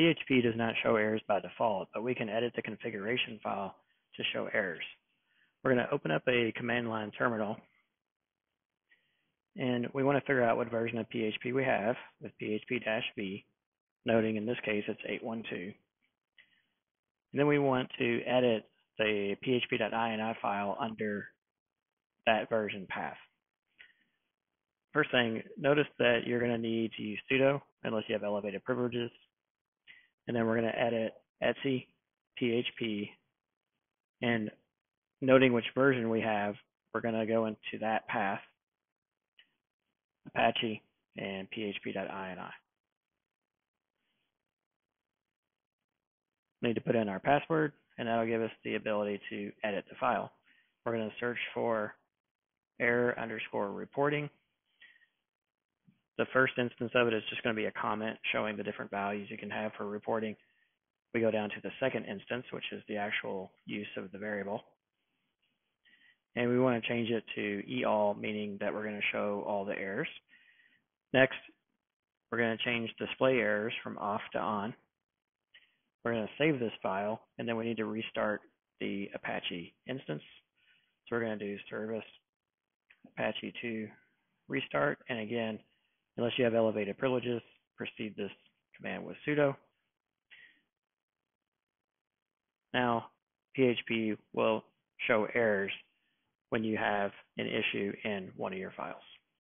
PHP does not show errors by default, but we can edit the configuration file to show errors. We're going to open up a command line terminal and we want to figure out what version of PHP we have with PHP-V, noting in this case it's 812. And then we want to edit the php.ini file under that version path. First thing, notice that you're going to need to use sudo unless you have elevated privileges. And then we're going to edit etc php. And noting which version we have, we're going to go into that path, Apache and php.ini. Need to put in our password, and that'll give us the ability to edit the file. We're going to search for error underscore reporting. The first instance of it is just going to be a comment showing the different values you can have for reporting. We go down to the second instance, which is the actual use of the variable. And we want to change it to E_ALL, meaning that we're going to show all the errors. Next, we're going to change display errors from off to on. We're going to save this file, and then we need to restart the Apache instance. So we're going to do service Apache 2 restart. And again, unless you have elevated privileges, proceed this command with sudo. Now, PHP will show errors when you have an issue in one of your files.